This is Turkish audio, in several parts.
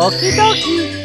時々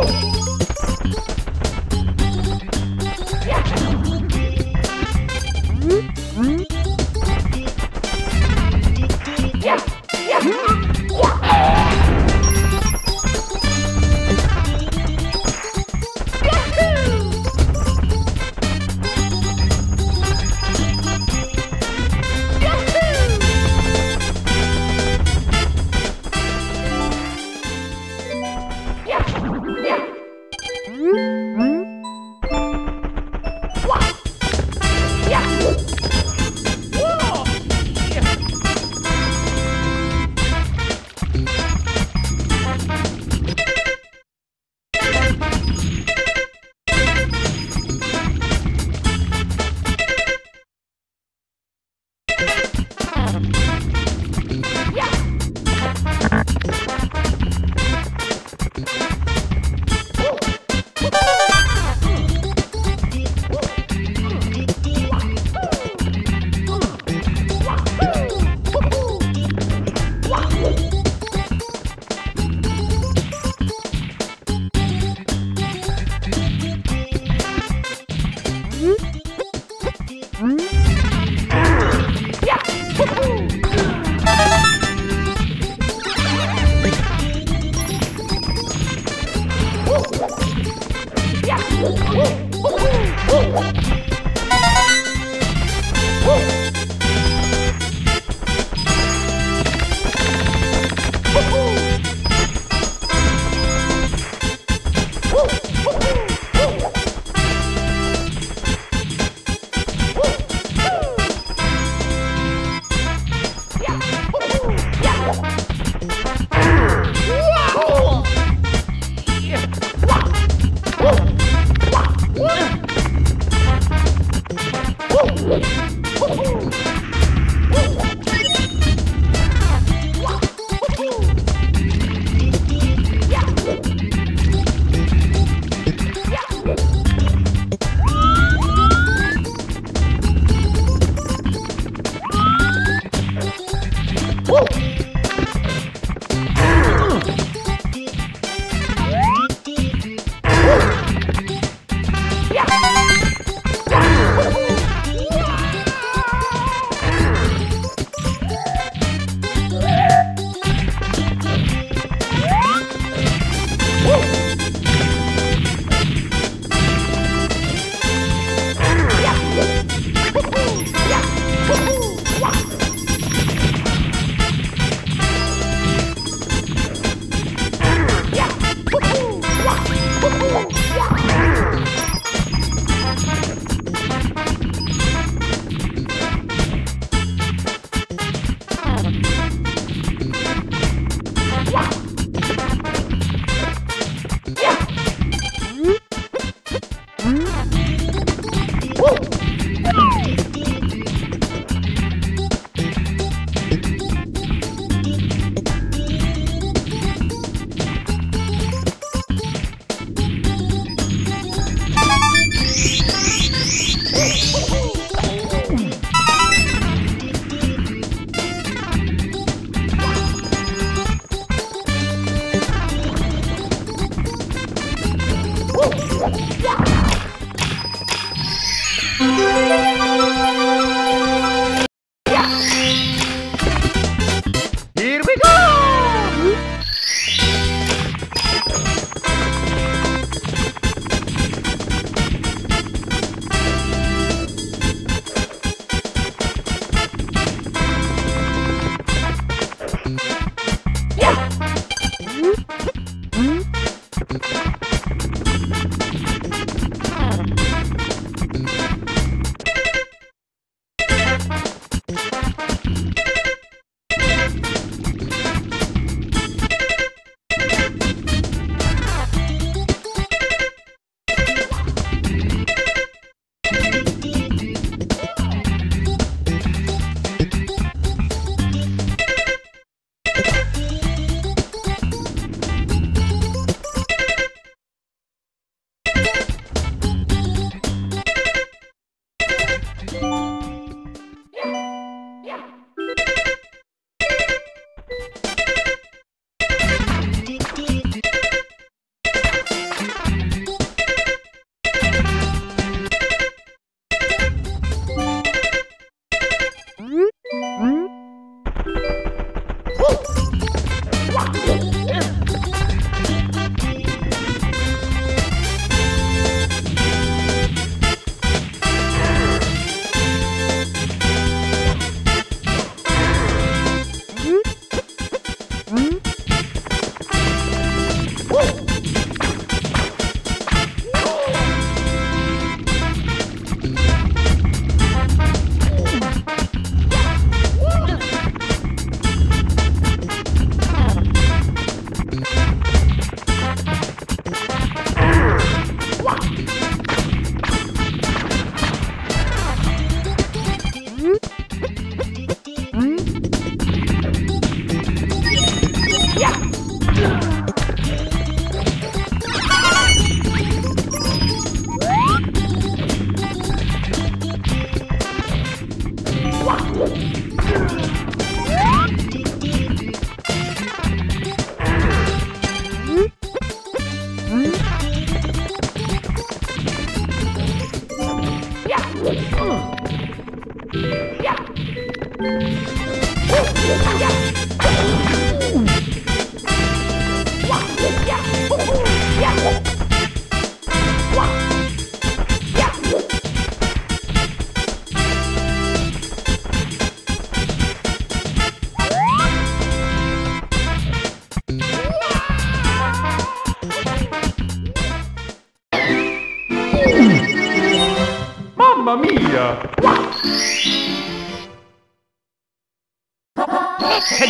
Woo!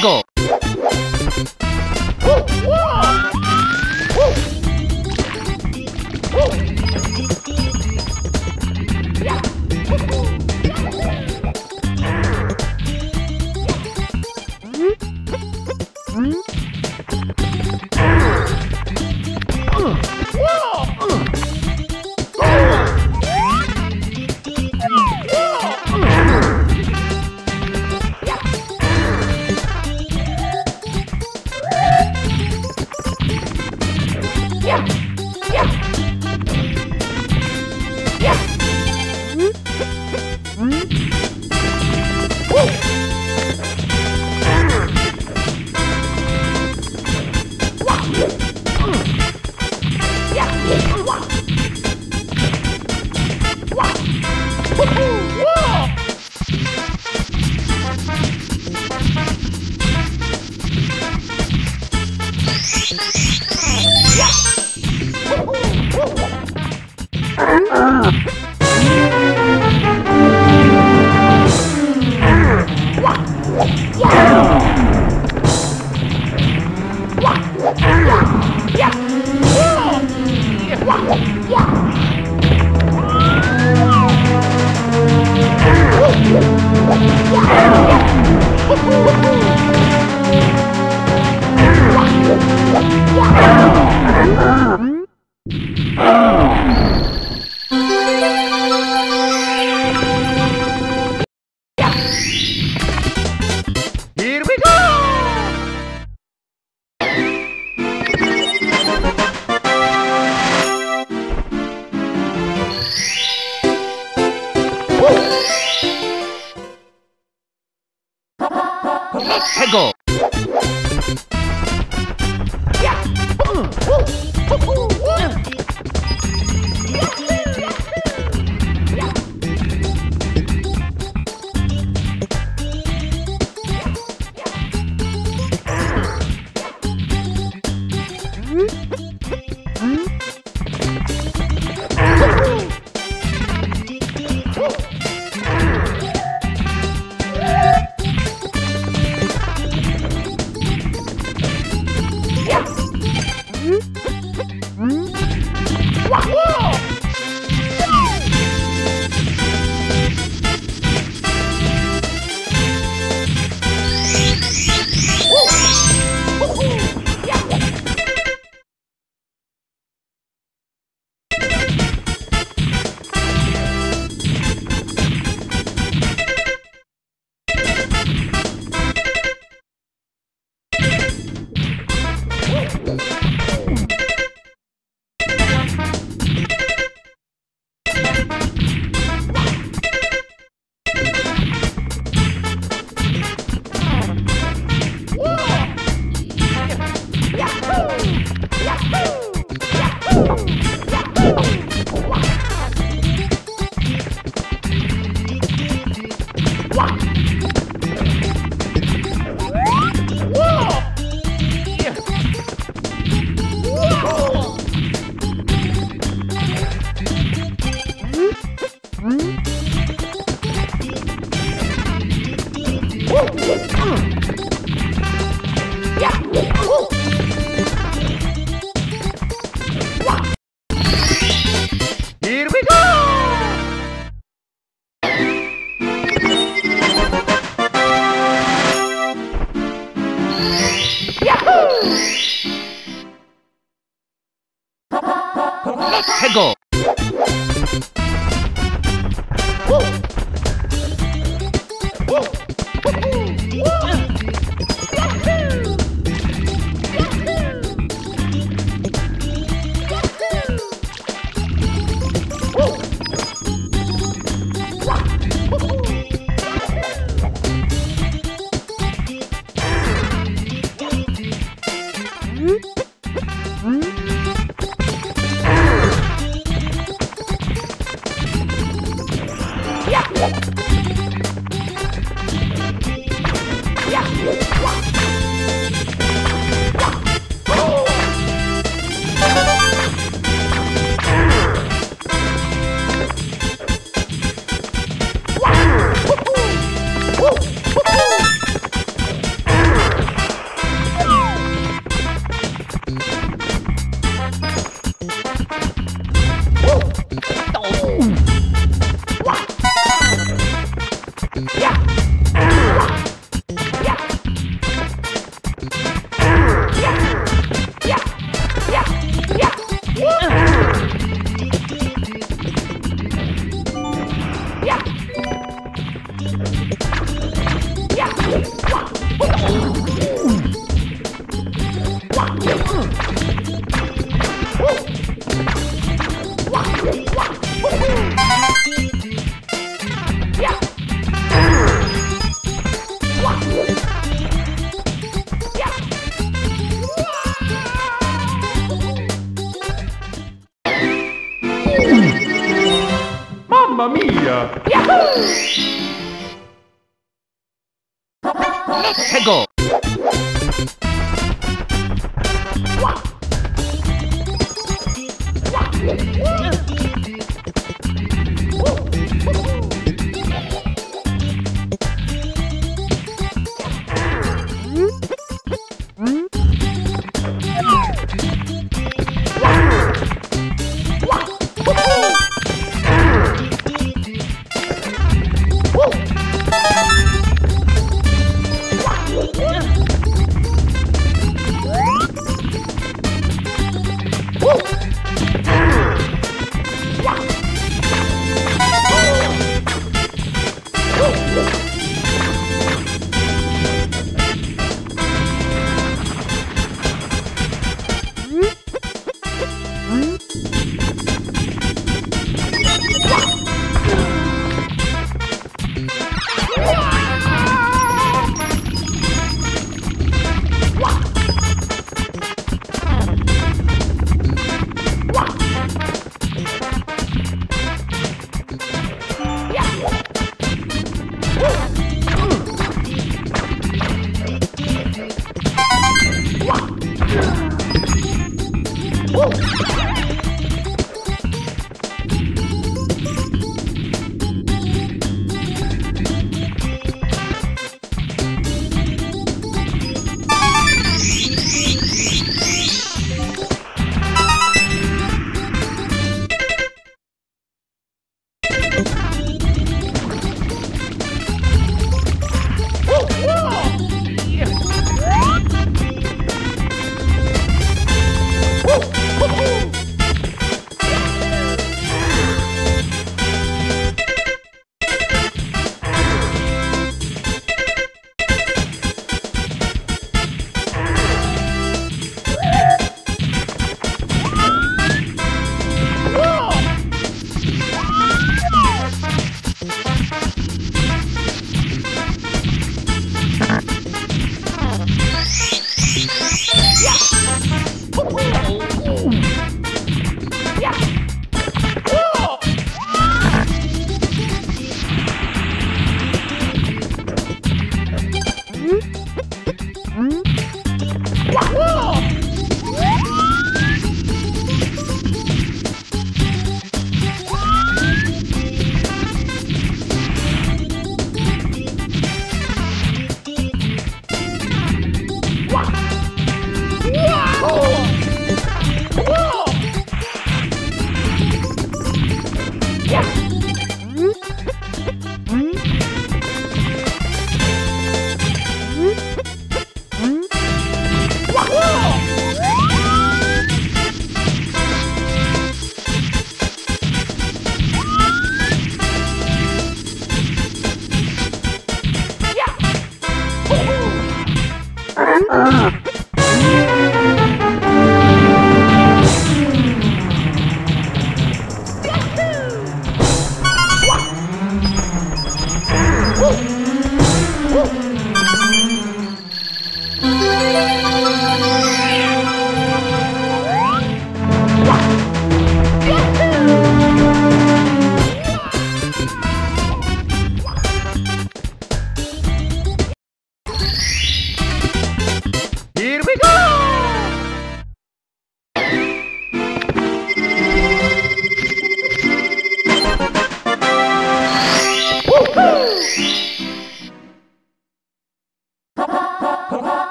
Lego. Yeah.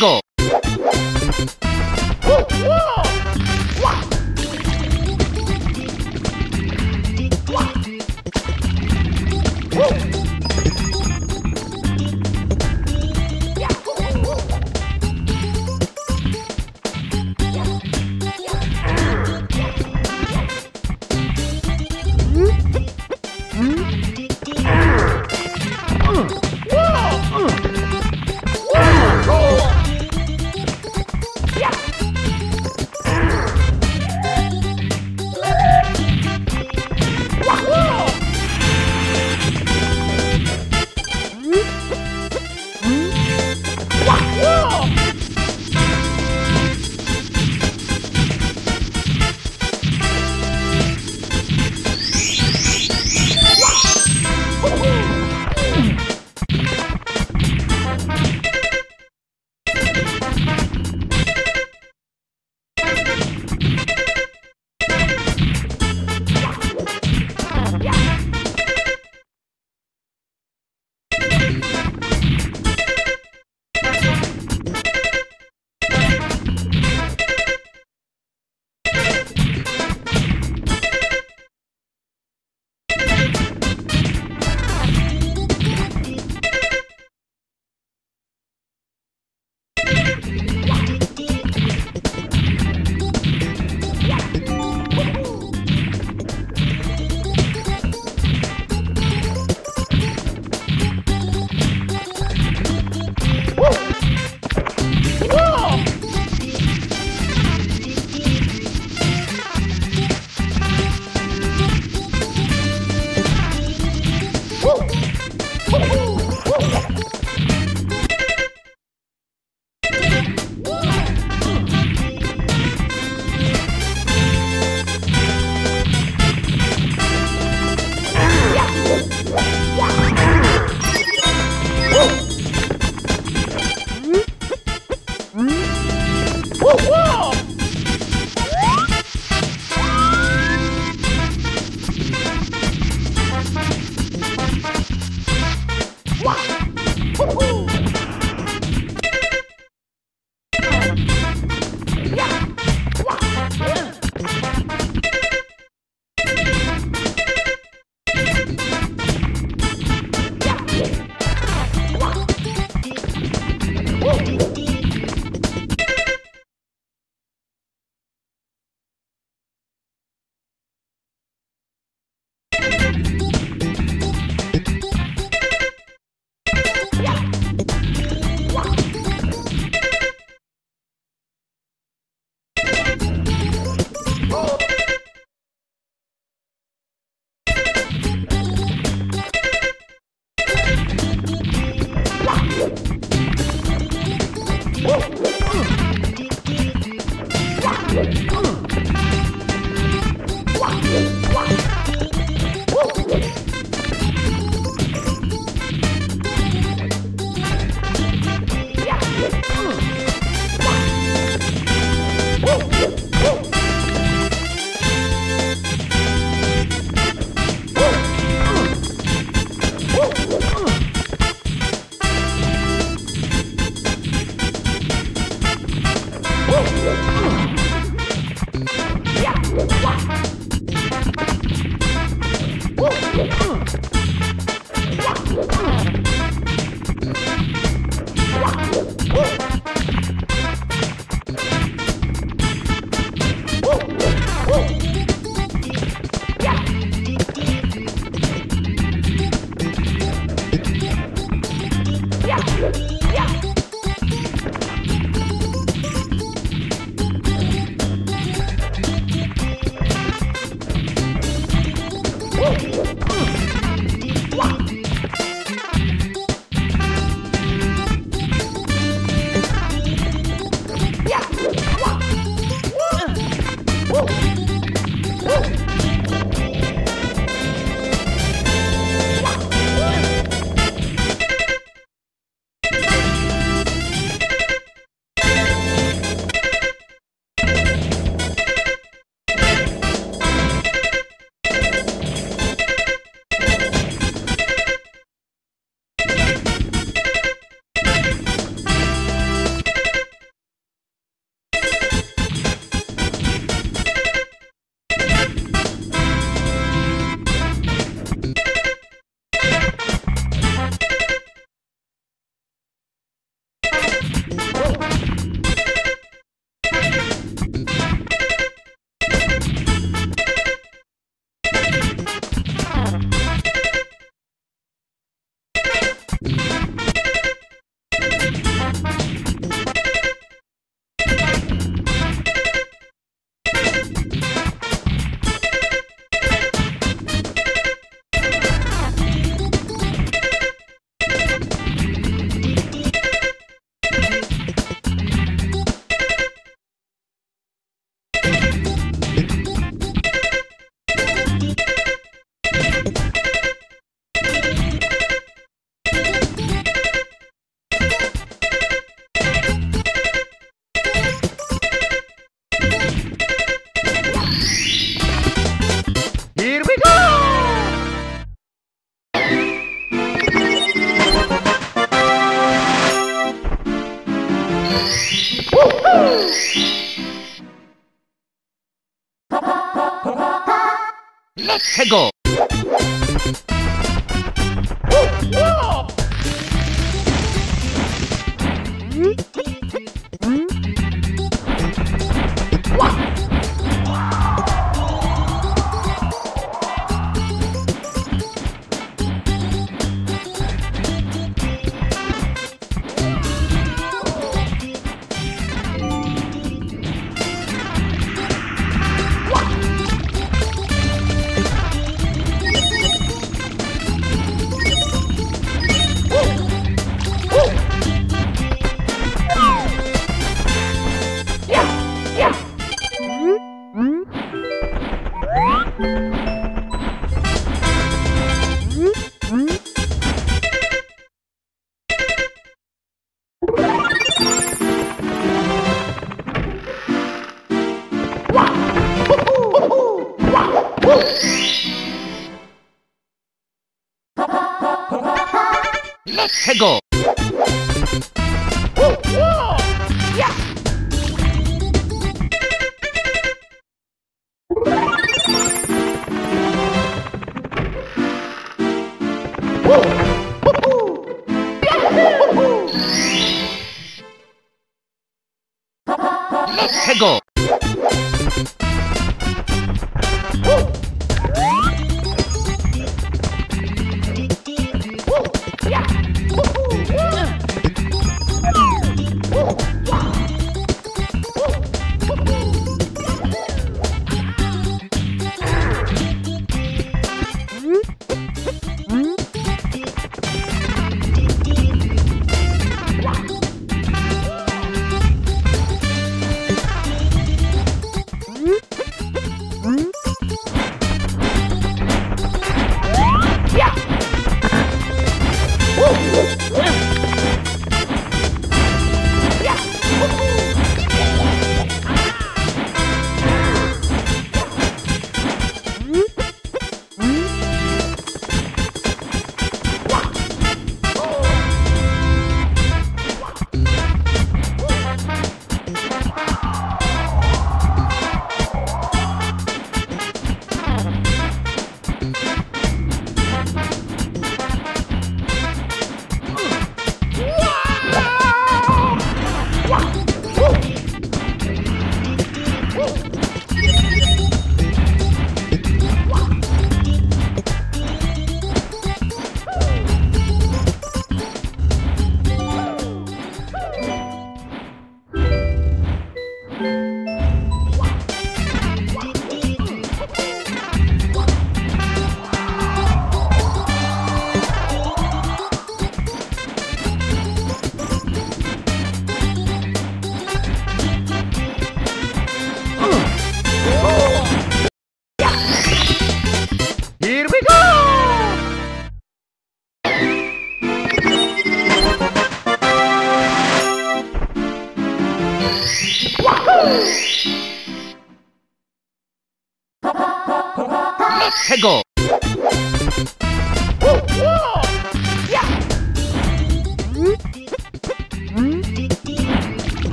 go. Let's go! Hegel.